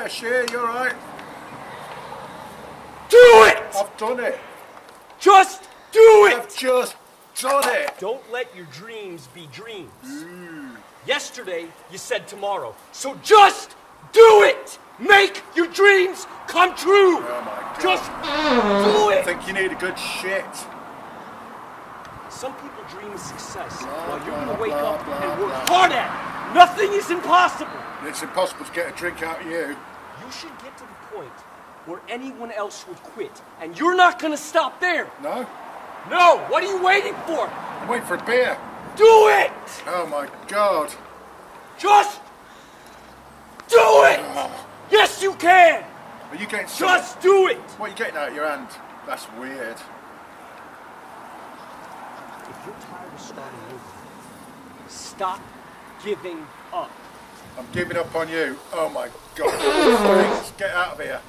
cashier, you're right. Do it! I've done it. Just do it! I've just done it. Don't let your dreams be dreams. Yesterday, you said tomorrow. So just do it! Make your dreams come true! Oh my God. Just do I it! think you need a good shit. Some people dream of success while you're gonna wake blah, up blah, and work blah. hard at it. Nothing is impossible. It's impossible to get a drink out of you. You should get to the point where anyone else would quit. And you're not gonna stop there. No? No, what are you waiting for? I'm waiting for a beer. Do it! Oh my god. Just do it! Yes, you can! Are you getting some? Just do it! What are you getting out of your hand? That's weird. If you're tired of starting over, stop giving up. I'm giving up on you. Oh my god. Get out of here.